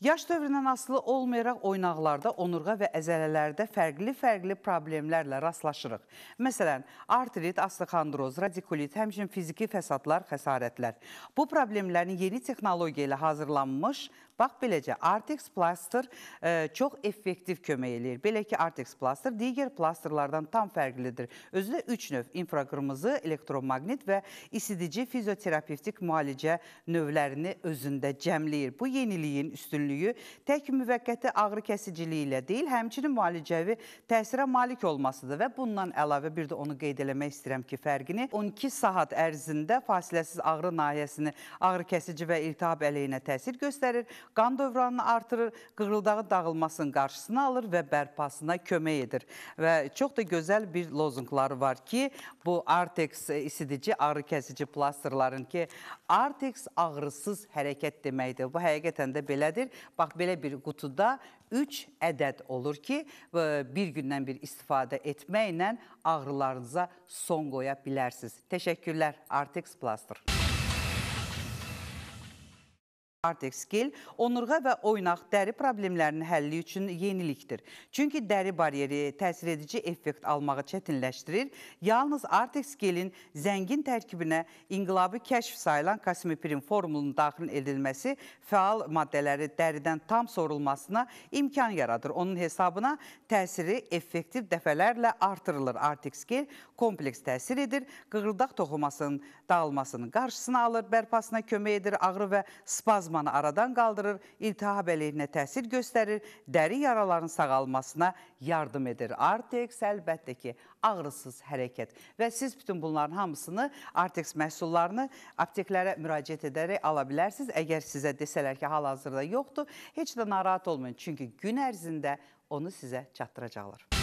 Yaş dövründən asılı olmayaraq oynaqlarda, onurğa və əzələlərdə fərqli-fərqli problemlərlə rastlaşırıq. Məsələn, artrit, osteoxondroz, radikulit, həmçinin fiziki fəsadlar, xəsarətlər. Bu problemlərin yeni texnologiya ilə hazırlanmış Bax beləcə Artex plaster e, çox effektiv kömək eləyir. Belə ki, Artex plaster digər plasterlardan tam fərqlidir. Özü də 3 növ infraqırmızı, elektromaqnit və isidici fizioterapevtik müalicə növlərini özündə cəmləyir. Bu yeniliyin üstünlüyü tək müvəqqəti ağrı kəsiciliyi ilə deyil, həmçinin müalicəvi təsirə malik olmasıdır və bundan əlavə bir də onu qeyd eləmək istəyirəm ki, fərqini 12 saat ərzində fasiləsiz ağrı nahiyəsini ağrı kəsici və iltihab əleyhinə təsir göstərir qan dövranını artırır, qığıldağın dağılmasının qarşısını alır və bərpasına kömək edir. Və çox da gözəl bir lozunqları var ki, bu Artex isidici, ağrı kəsici plasterların ki, Artex ağrısız hərəkət deməkdir. Bu həqiqətən də belədir. Bax, belə bir qutuda 3 ədəd olur ki, bir gündən bir istifadə etməklə ağrılarınıza son qoya bilərsiniz. Təşəkkürlər Artex Plaster. Artex gel onurğa və oynaq dəri problemlərinin həlli üçün yenilikdir. Çünki dəri bariyeri təsir edici effekt almağı çətinləşdirir. Yalnız Artex gelin zəngin tərkibinə inqilabi kəşf sayılan kosmepirin formulunun daxil edilməsi fəal maddələri dəridən tam sorulmasına imkan yaradır. Onun hesabına təsiri effektiv dəfələrlə artırılır. Artex gel kompleks təsir edir, qığırdaq toxumasının dağılmasının qarşısını alır, bərpasına kömək edir, ağrı və spazma astmanı aradan qaldırır, iltihab əleyhinə təsir göstərir, dəri yaraların sağalmasına yardım edir. Artex əlbəttə ki, ağrısız hərəkət və siz bütün bunların hamısını Artex məhsullarını apteklərə müraciət edərək ala bilərsiniz. Əgər sizə desələr ki, hal-hazırda yoxdur, heç də narahat olmayın. Çünki gün ərzində onu sizə çatdıracaqlar.